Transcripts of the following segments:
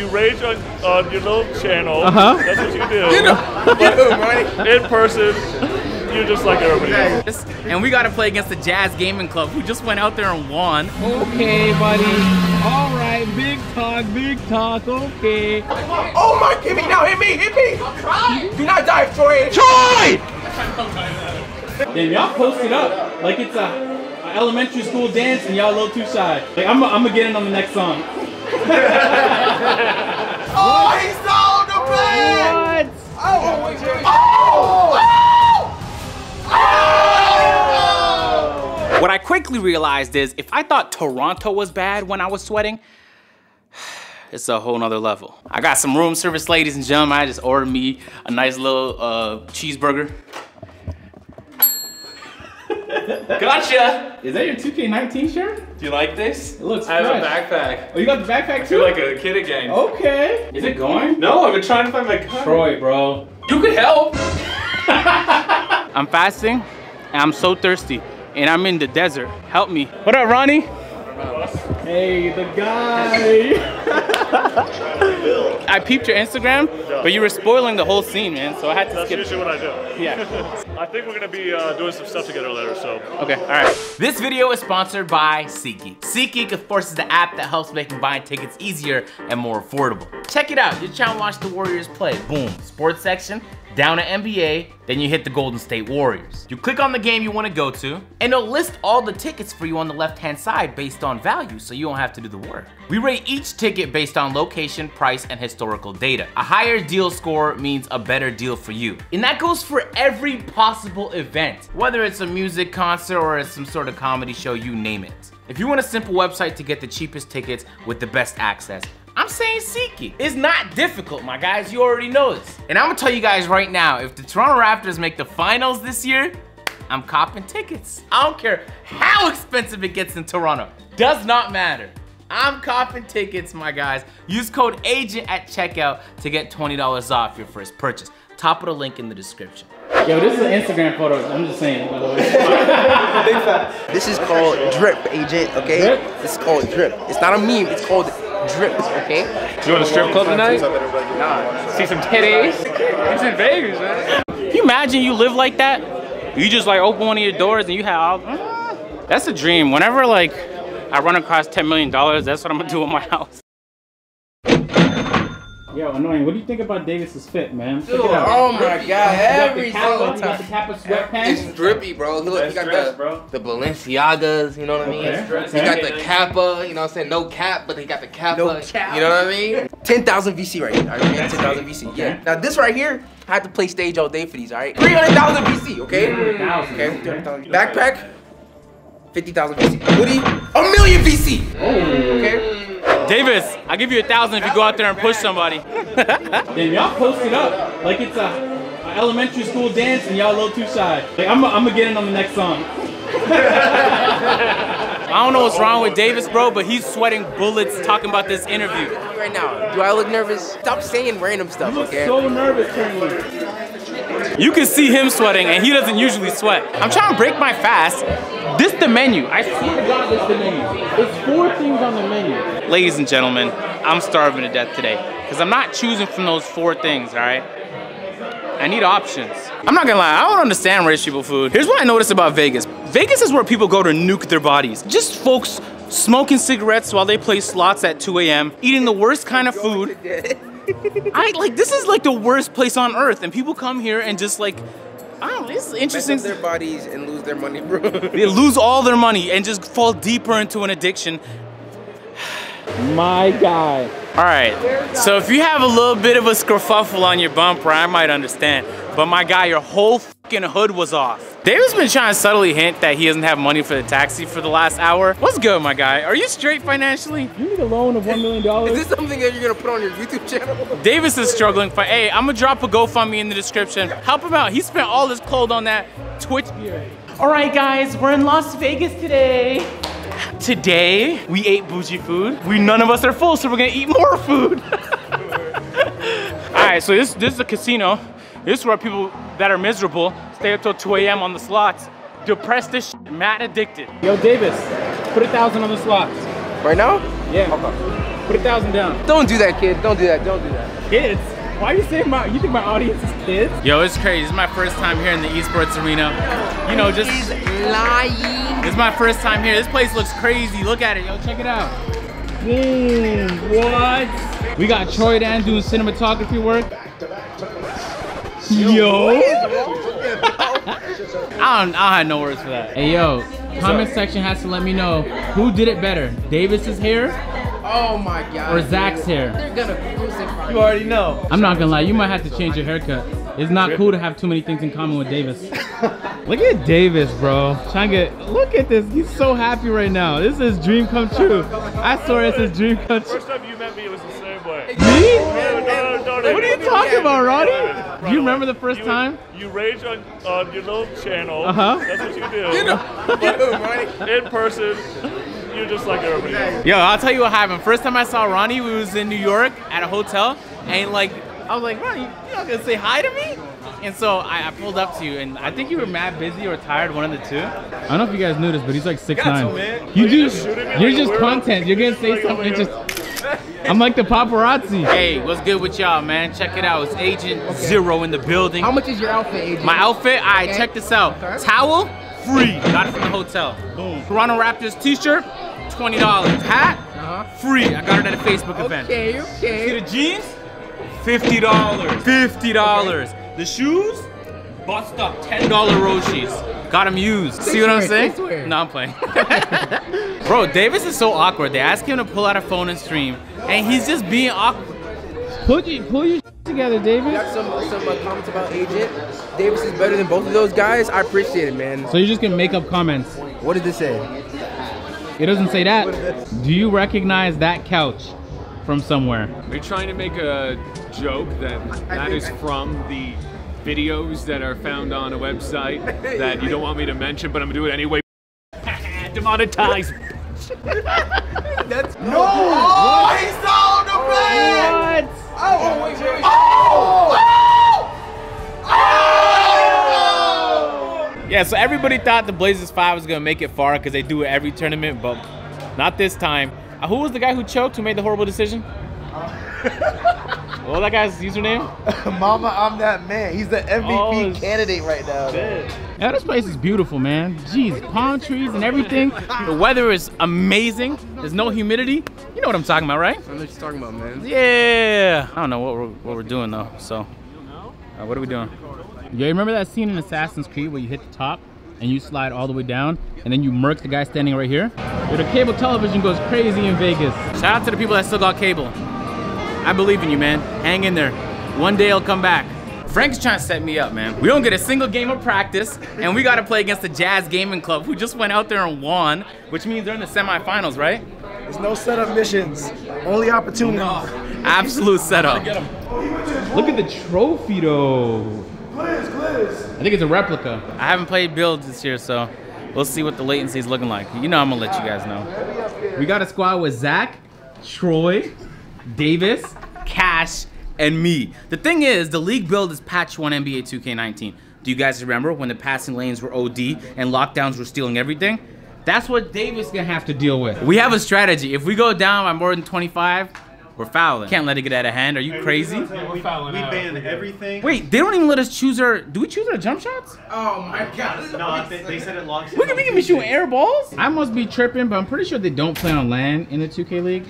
you rage on, on your little channel. Uh-huh. That's what you do. You know, you know, right? In person, you're just like everybody else. And we gotta play against the Jazz Gaming Club, who just went out there and won. Okay, buddy. All right, big talk, big talk. Okay. Oh my, hit me now, hit me, hit me. Do not dive, Troy. Troy! Damn, y'all posted up like it's a, a elementary school dance and y'all a little too shy. Like I'm, I'm gonna get in on the next song. Oh, he stole the bag! What? Oh! Oh! What I quickly realized is if I thought Toronto was bad when I was sweating, it's a whole nother level. I got some room service, ladies and gentlemen. I just ordered me a nice little uh, cheeseburger. Gotcha! Is that your 2K19 shirt? Do you like this? It looks I have a backpack. Oh, you got the backpack I too? feel like a kid again. Okay. Is it going? No, I've been trying to find my gun. Troy, bro. You could help. I'm fasting and I'm so thirsty and I'm in the desert. Help me. What up, Ronnie? Hey, the guy. I peeped your Instagram, but you were spoiling the whole scene, man, so I had to That's skip. usually what I do. Yeah. I think we're gonna be uh, doing some stuff together later, so. Okay, all right. This video is sponsored by SeatGeek. SeatGeek, of course, is the app that helps making buying tickets easier and more affordable. Check it out. You're trying to watch the Warriors play. Boom. Sports section, down to NBA, then you hit the Golden State Warriors. You click on the game you want to go to, and it'll list all the tickets for you on the left-hand side based on value, so you don't have to do the work. We rate each ticket based on location, price, and historical data. A higher deal score means a better deal for you. And that goes for every possible event, whether it's a music concert or it's some sort of comedy show, you name it. If you want a simple website to get the cheapest tickets with the best access, I'm saying SeatGeek. It's not difficult, my guys. You already know this. And I'm gonna tell you guys right now, if the Toronto Raptors make the finals this year, I'm copping tickets. I don't care how expensive it gets in Toronto. Does not matter. I'm copping tickets, my guys. Use code AGENT at checkout to get $20 off your first purchase. Top of the link in the description. Yo, this is an Instagram photo. I'm just saying, by the way. This is called drip, agent, okay? Drip? This is called drip. It's not a meme, it's called drip, okay? You want a strip club tonight? See some titties? It's in Vegas, man. Can you imagine you live like that? You just like open one of your doors and you have all, Mm, that's a dream. Whenever like I run across $10 million, that's what I'm gonna do with my house. Yo, annoying. What do you think about Davis's fit, man? Check Dude, it out. oh my god, You got the every single you got the time. Kappa It's drippy, bro. Look, That's you got dress, the, bro. the Balenciagas, you know what I mean? Okay, You got the Kappa, you know what I'm saying? No cap, but they got the Kappa. No cap. You know what I mean? 10,000 VC right here. All right, 10,000 VC. Okay. Yeah. Now this right here, I had to play stage all day for these, all right? 300,000 VC, okay? 300,000. Okay, 300,000. Backpack, 50,000 VC. Hoodie, a million VC. Okay? Davis, I'll give you a thousand if you go out there and push somebody. Damn, y'all posted up like it's a, a elementary school dance and y'all a little too shy. Like I'm, I'm gonna get in on the next song. I don't know what's wrong with Davis, bro, but he's sweating bullets talking about this interview. Right now, do I look nervous? Stop saying random stuff, You look okay? so nervous currently. You can see him sweating, and he doesn't usually sweat. I'm trying to break my fast. This the menu. I swear to God, this the menu. It's four things on the menu. Ladies and gentlemen, I'm starving to death today because I'm not choosing from those four things, all right? I need options. I'm not gonna lie, I don't understand rich people food. Here's what I noticed about Vegas. Vegas is where people go to nuke their bodies. Just folks smoking cigarettes while they play slots at 2 a.m., eating the worst kind of food. I like this is like the worst place on earth, and people come here and just like, I don't know, this is Mess up their bodies and lose their money, bro. They lose all their money and just fall deeper into an addiction. My guy. All right, so if you have a little bit of a skerfuffle on your bumper, I might understand. But my guy, your whole fucking hood was off. David's been trying to subtly hint that he doesn't have money for the taxi for the last hour. What's good, my guy? Are you straight financially? You need a loan of $1 million. Is this something that you're gonna put on your YouTube channel? Davis is struggling. For, hey, I'm gonna drop a GoFundMe in the description. Help him out. He spent all his clothes on that Twitch gear. All right, guys, we're in Las Vegas today. Today, we ate bougie food. We none of us are full, so we're gonna eat more food. all right, so this this is a casino. This is where people that are miserable stay up till 2 a.m. on the slots. Depressed as shit, mad addicted. Yo, Davis, put a thousand on the slots. Right now? Yeah. Put a thousand down. Don't do that, kid. Don't do that. Don't do that. Kids? Why are you saying my, you think my audience is kids? Yo, it's crazy. This is my first time here in the esports arena. You know, just. He's lying. This is my first time here. This place looks crazy. Look at it, yo. Check it out. Boom. What? We got Troy Dan doing cinematography work. Yo. I don't, I had no words for that. Hey, yo. Comment section has to let me know who did it better, Davis's hair Oh my god. or Zach's hair. They're gonna crucify. You already know. I'm not gonna lie, you might have to change your haircut. It's not cool to have too many things in common with Davis. look at Davis, bro. Trying to get, look at this. He's so happy right now. This is dream come true. I swear it's his dream come true. First time you met me, it was the same way. Me? No, no, no, no, What are you talking about, Ronnie? Do you remember the first You- time? You rage on, on your little channel. Uh-huh. That's what you do. But in person, you're just like everybody else. Yo, I'll tell you what happened. First time I saw Ronnie, we was in New York at a hotel, and like, I was like, Ronnie, you not gonna say hi to me? And so I, I pulled up to you, and I think you were mad busy or tired, one of the two. I don't know if you guys knew this, but he's like six nine. man. You Are do. just you're like just content. You're gonna say Like something. over Just. I'm like the paparazzi. Hey, what's good with y'all, man? Check it out. It's Agent Zero in the building. How much is your outfit, Agent? My outfit, all right, Okay. check this out. Okay. Towel, free. Got it from the hotel. Boom. Toronto Raptors t-shirt, $20. Hat, Uh-huh. free. I got it at a Facebook event. Okay, okay. See the jeans? $50. $50. The shoes? Bust up. $10 Roshes. Got them used. See what I'm saying? No, I'm playing. Bro, Davis is so awkward. They ask him to pull out a phone and stream, and he's just being awkward. Put your, pull your together, Davis. Got some some uh, comments about Agent. Davis is better than both of those guys. I appreciate it, man. So you're just gonna make up comments. What did this say? It doesn't say that. Do you recognize that couch from somewhere? Are you trying to make a joke that that is from the videos that are found on a website that you don't want me to mention, but I'm gonna do it anyway? Demonetized. Yeah, so everybody thought the Blazers 5 was gonna make it far because they do it every tournament, but not this time. Uh, who was the guy who choked, who made the horrible decision? what was that guy's username? Mama, I'm that man. He's the MVP Oh, candidate right now. Yeah, this place is beautiful, man. Jeez, palm trees and everything. The weather is amazing. There's no humidity. You know what I'm talking about, right? I know what you're talking about, man. Yeah. I don't know what we're, what we're doing though. So, uh, what are we doing? Yeah, you remember that scene in Assassin's Creed where you hit the top and you slide all the way down and then you murk the guy standing right here? Where the cable television goes crazy in Vegas. Shout out to the people that still got cable. I believe in you, man. Hang in there. One day I'll come back. Frank's trying to set me up, man. We don't get a single game of practice, and we gotta play against the Jazz Gaming Club, who just went out there and won, which means they're in the semifinals, right? There's no setup missions, only opportunities. Absolute setup. Look at the trophy though. I think it's a replica. I haven't played builds this year, so we'll see what the latency is looking like. You know I'm gonna let you guys know. We got a squad with Zach, Troy, Davis, Cash, and me. The thing is, the league build is patch 1 NBA 2K19. Do you guys remember when the passing lanes were OD and lockdowns were stealing everything? That's what Davis gonna have to deal with. We have a strategy. If we go down by more than 25, we're fouling. Can't let it get out of hand. Are you crazy? We banned everything. Wait, they don't even let us choose our. Do we choose our jump shots? Oh my god. No, they, they said it locks. We can, we can be shooting air balls. I must be tripping, but I'm pretty sure they don't play on land in the 2K League.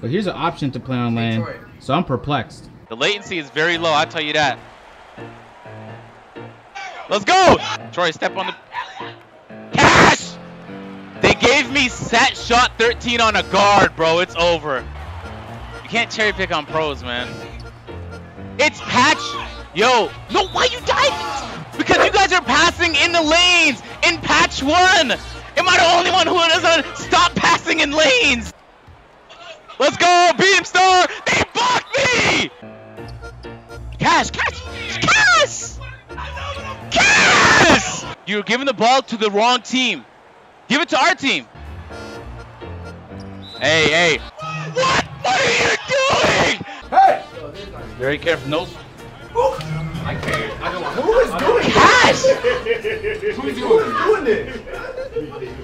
But here's an option to play on land, so I'm perplexed. The latency is very low, I'll tell you that. Let's go! Troy, step on the... Cash! They gave me set shot 13 on a guard, bro. It's over. You can't cherry pick on pros, man. It's patch. Yo, no, why you died? Because you guys are passing in the lanes in patch one. Am I the only one who doesn't stop passing in lanes? Let's go, Beamstar! They blocked me! Cash, cash, cash! Cash! You're giving the ball to the wrong team. Give it to our team. Hey, hey. What? What are you doing? Hey! Very careful. No. Cash! Who's doing it?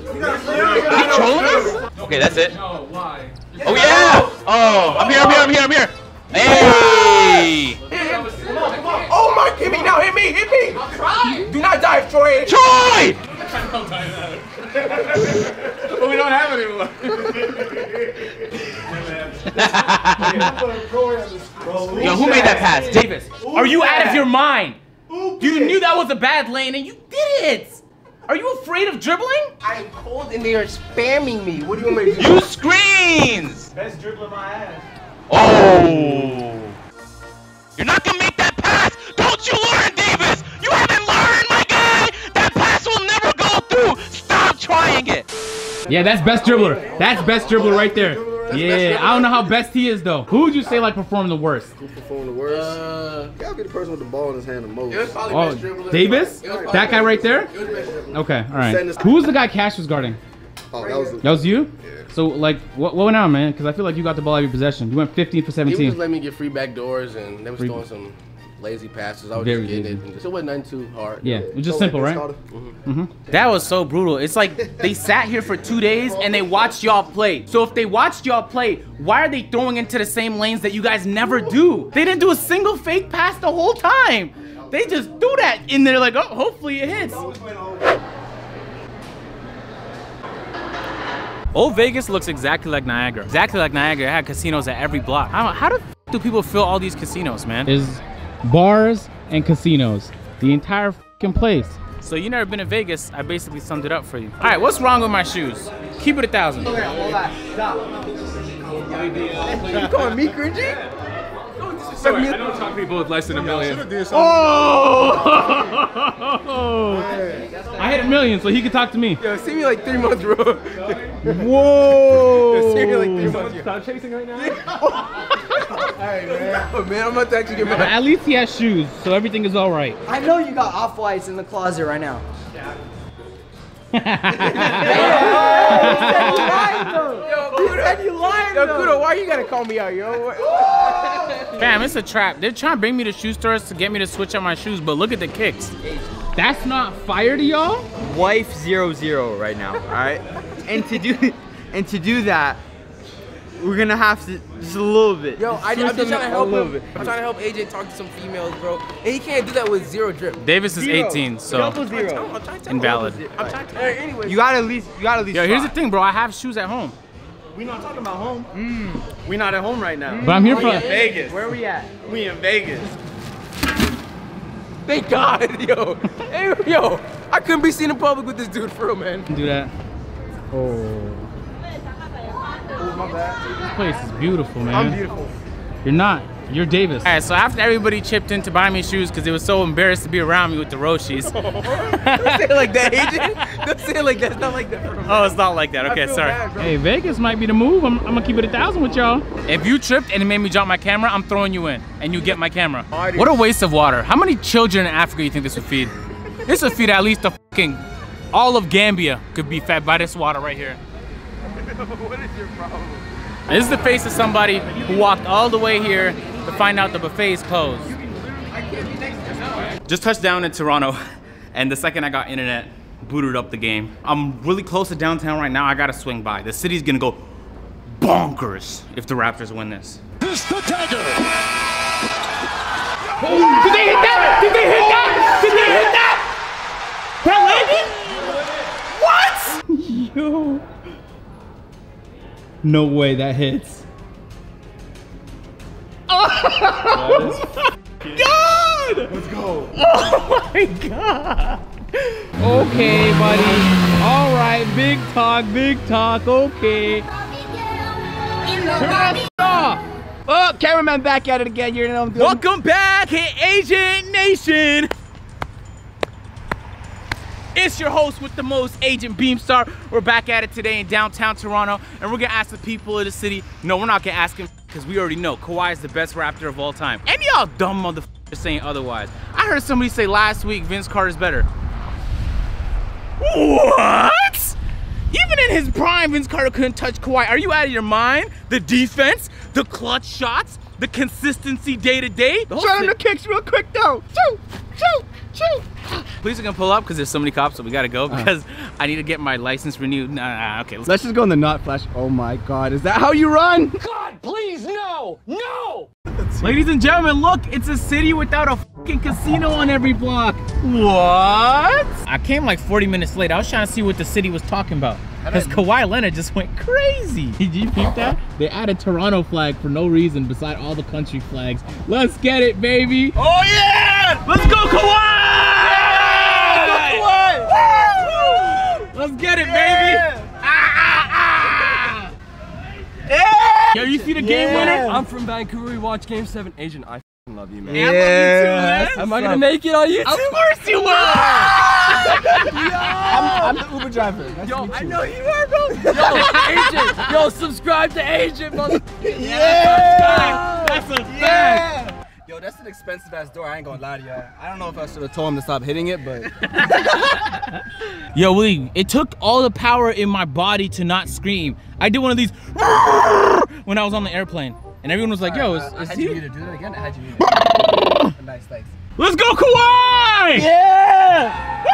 He trolling us? Okay, that's it. No, why? Oh yeah! Oh, I'm here, I'm here, I'm here, I'm here. Hey! Oh my, hit me now, hit me, hit me. I'm trying. Do not dive, Troy. Troy! But we don't have it anymore. Yo, who made that pass? Davis. Are you out of your mind? You knew that was a bad lane and you did it. Are you afraid of dribbling? I'm cold and they are spamming me. What do you want me to do? You screens! Best dribbling my ass. Oh! You're not gonna make that pass! Don't you learn, Davis! You haven't learned, my guy! That pass will never go through! Stop trying it! Yeah, that's best dribbler. That's best dribbler right there. Yeah, I don't know how best he is though. Who would you say like performed the worst? Who performed the worst. Uh, Gotta be the person with the ball in his hand the most. it was probably Oh, best dribbler. Davis? It was That guy right there? It was best. Okay, all right. Who's the guy Cash was guarding? Oh, that was That was you? So like, what, what went on, man? Because I feel like you got the ball out of your possession. You went 15 for 17. He was 17. just letting me get free back doors, and they was Free- throwing some lazy passes. I was Very just getting lazy. it. And just, it wasn't nothing too hard. Yeah, it was just simple, right? Mm-hmm. Mm-hmm. Mm-hmm. That was so brutal. It's like they sat here for two days and they watched y'all play. So if they watched y'all play, why are they throwing into the same lanes that you guys never do? They didn't do a single fake pass the whole time. They just do that in they're like, oh, hopefully it hits. Old Vegas looks exactly like Niagara. Exactly like Niagara. It had casinos at every block. How, how the f- do people fill all these casinos, man? Is bars and casinos. The entire fucking place. So you never been to Vegas? I basically summed it up for you. All right, what's wrong with my shoes? Keep it a thousand. Okay, hold on, stop. You calling me cringy? Sorry, I don't talk to people with less than a million. Oh! I hit a million, so he could talk to me. Yo, see me like three months, bro. Whoa! see like three months. Stop chasing right now. Alright, man. Oh, man, I'm about to actually get But at least he has shoes, so everything is all right. I know you got off whites in the closet right now. Yo, Kudo, you lying yo, Kudo, why you gotta call me out, yo? Fam, it's a trap. They're trying to bring me to shoe stores to get me to switch out my shoes, but look at the kicks. That's not fire to y'all? Wife zero zero right now, all right? And to do and to do that, we're gonna have to just a little bit. Yo, I, I'm Just just trying to help him. bit. I'm trying to help AJ talk to some females, bro. And he can't do that with zero drip. Davis is Zero. 18, so Double zero. I'm trying to invalid. I'm trying to. Alright, anyway. You gotta at least you gotta at least. Yo, here's the thing, bro. I have shoes at home. We not talking about home. Mm. We not at home right now. But I'm here for. Vegas. Where are we at? We in Vegas. Thank God, yo. hey, yo, I couldn't be seen in public with this dude for real, man. Do that. Oh. This place is beautiful, man. I'm beautiful. You're not. You're Davis. All right, so after everybody chipped in to buy me shoes because they were so embarrassed to be around me with the Roshes. Don't say it like that, AJ. Don't say it like that. It's not like that. Oh, it's not like that. Okay, sorry. bad. Hey, Vegas might be the move. I'm, I'm gonna keep it a thousand with y'all. If you tripped and it made me drop my camera, I'm throwing you in, and you get my camera. What a waste of water. How many children in Africa you think this would feed? This would feed at least a fucking all of Gambia could be fed by this water right here. what is your problem? This is the face of somebody who walked all the way here to find out the buffet is closed. Just touched down in Toronto, and the second I got internet, booted up the game. I'm really close to downtown right now. I gotta swing by. The city's gonna go bonkers if the Raptors win this. This the tiger! Did they hit that? Did they hit that? Did they hit that? That landed? No way that hits. God! Let's go. Oh my god. Okay, buddy. All right, big talk, big talk. Okay. Turn that off. Oh, cameraman back at it again. You know what I'm doing. Welcome back, Agent Nation. It's your host with the most, Agent Beamstar. We're back at it today in downtown Toronto, and we're gonna ask the people of the city. No, we're not gonna ask them because we already know Kawhi is the best Raptor of all time. And y'all dumb motherfuckers saying otherwise. I heard somebody say last week Vince Carter's better. What? Even in his prime, Vince Carter couldn't touch Kawhi. Are you out of your mind? The defense, the clutch shots, the consistency day to day. Show him the kicks real quick though. Shoot, shoot. Police are gonna pull up because there's so many cops, so we gotta go uh-huh. because I need to get my license renewed. Nah, nah, okay, let's, Let's just go in the not flash. Oh my god, is that how you run? God, please, no! No! Ladies and gentlemen, look, it's a city without a fucking casino on every block. What? I came like 40 minutes late. I was trying to see what the city was talking about. Because Kawhi Leonard just went crazy. Did you peep that? They added Toronto flag for no reason beside all the country flags. Let's get it, baby. Oh yeah! Let's go Kawhi! Let's get it, baby! Ah, ah, ah! Yo, you see the game winner? I'm from Vancouver. We watch Game 7. Agent, I love you, man. Yeah, I love you too, man. Am I gonna make it on YouTube? Of course you will! I'm, I'm the Uber driver. Nice Yo, to I know you are, bro. Yo, Agent. Yo, subscribe to Agent, mother. Yeah! That's a fact. Yeah! Yo, that's an expensive ass door. I ain't gonna lie to y'all. I don't know if I should have told him to stop hitting it, but Yo, Willie, it took all the power in my body to not scream. I did one of these when I was on the airplane. And everyone was like, yo, is, I is had he? you to do that again. I had you to Nice, thanks. Let's go, Kawhi! Yeah!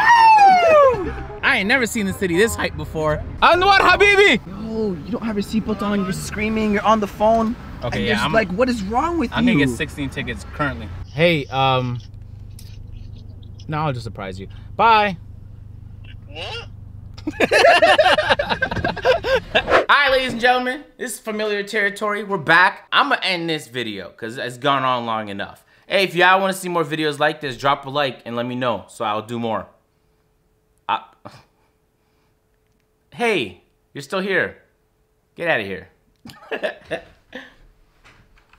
I ain't never seen the city this hype before. Anwar Habibi! Yo, you don't have your seatbelt on. You're screaming. You're on the phone. Okay, and yeah, I'm- like, what is wrong with you? I'm gonna get 16 tickets currently. Hey, um, no, I'll just surprise you. Bye. All right, ladies and gentlemen, this is familiar territory. We're back. I'm gonna end this video because it's gone on long enough. Hey, if y'all want to see more videos like this, drop a like and let me know so I'll do more. I... Hey, you're still here. Get out of here.